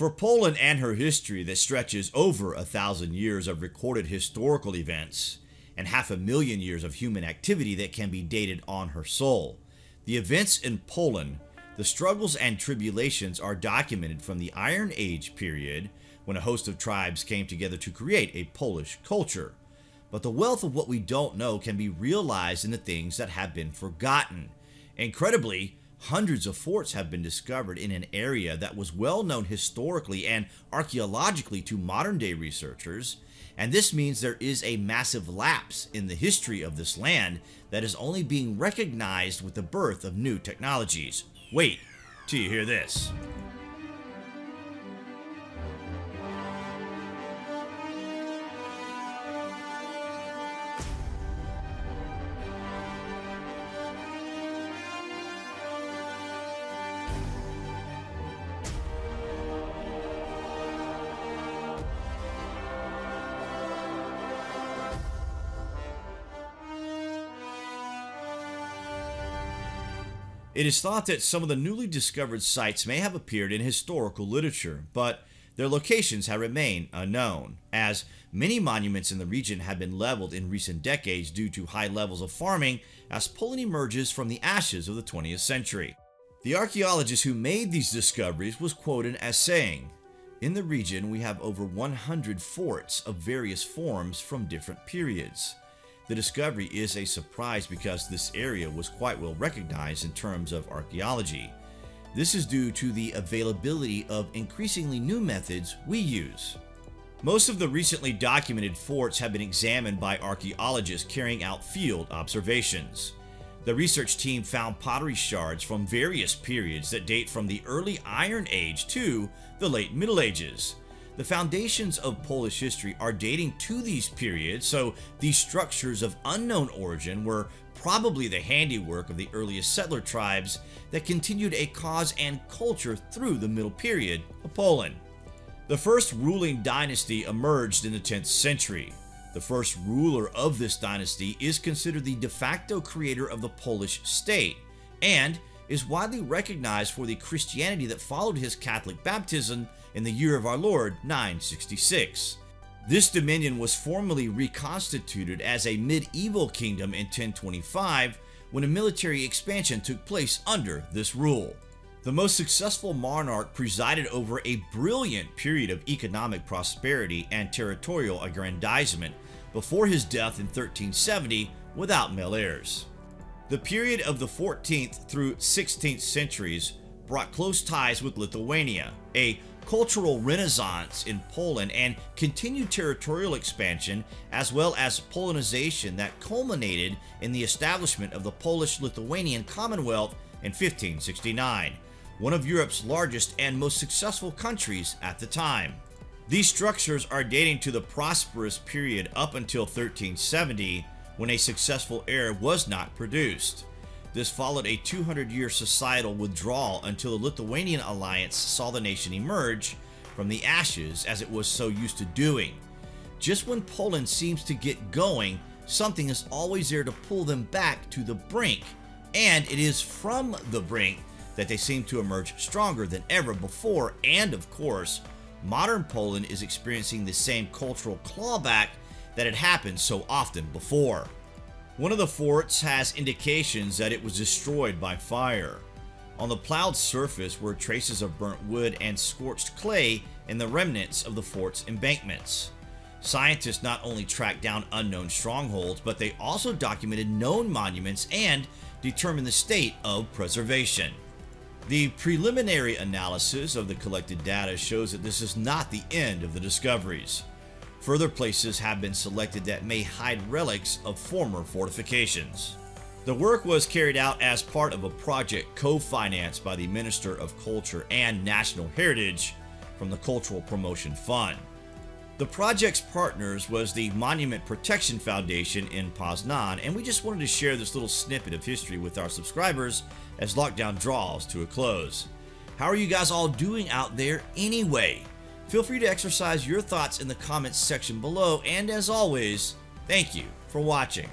For Poland and her history that stretches over a thousand years of recorded historical events and half a million years of human activity that can be dated on her soul, the events in Poland, the struggles and tribulations are documented from the Iron Age period when a host of tribes came together to create a Polish culture. But the wealth of what we don't know can be realized in the things that have been forgotten. Incredibly, hundreds of forts have been discovered in an area that was well known historically and archaeologically to modern day researchers, and this means there is a massive lapse in the history of this land that is only being recognized with the birth of new technologies. Wait till you hear this. It is thought that some of the newly discovered sites may have appeared in historical literature, but their locations have remained unknown, as many monuments in the region have been leveled in recent decades due to high levels of farming as Poland emerges from the ashes of the 20th century. The archaeologist who made these discoveries was quoted as saying, In the region we have over 100 forts of various forms from different periods. The discovery is a surprise because this area was quite well recognized in terms of archaeology. This is due to the availability of increasingly new methods we use. Most of the recently documented forts have been examined by archaeologists carrying out field observations. The research team found pottery shards from various periods that date from the early Iron Age to the late Middle Ages. The foundations of Polish history are dating to these periods, so these structures of unknown origin were probably the handiwork of the earliest settler tribes that continued a cause and culture through the middle period of Poland. The first ruling dynasty emerged in the 10th century. The first ruler of this dynasty is considered the de facto creator of the Polish state, and is widely recognized for the Christianity that followed his Catholic baptism in the year of our Lord 966. This dominion was formally reconstituted as a medieval kingdom in 1025 when a military expansion took place under this rule. The most successful monarch presided over a brilliant period of economic prosperity and territorial aggrandizement before his death in 1370 without male heirs. The period of the 14th through 16th centuries brought close ties with Lithuania, a cultural renaissance in Poland, and continued territorial expansion, as well as Polonization that culminated in the establishment of the Polish-Lithuanian Commonwealth in 1569, one of Europe's largest and most successful countries at the time. These structures are dating to the prosperous period up until 1370, when a successful heir was not produced. This followed a 200 year societal withdrawal until the Lithuanian alliance saw the nation emerge from the ashes as it was so used to doing. Just when Poland seems to get going, something is always there to pull them back to the brink, and it is from the brink that they seem to emerge stronger than ever before, and of course, modern Poland is experiencing the same cultural clawback that had happened so often before. One of the forts has indications that it was destroyed by fire. On the plowed surface were traces of burnt wood and scorched clay in the remnants of the fort's embankments. Scientists not only tracked down unknown strongholds, but they also documented known monuments and determined the state of preservation. The preliminary analysis of the collected data shows that this is not the end of the discoveries. Further places have been selected that may hide relics of former fortifications. The work was carried out as part of a project co-financed by the Minister of Culture and National Heritage from the Cultural Promotion Fund. The project's partners was the Monument Protection Foundation in Poznan, and we just wanted to share this little snippet of history with our subscribers as lockdown draws to a close. How are you guys all doing out there anyway? Feel free to exercise your thoughts in the comments section below, and as always, thank you for watching.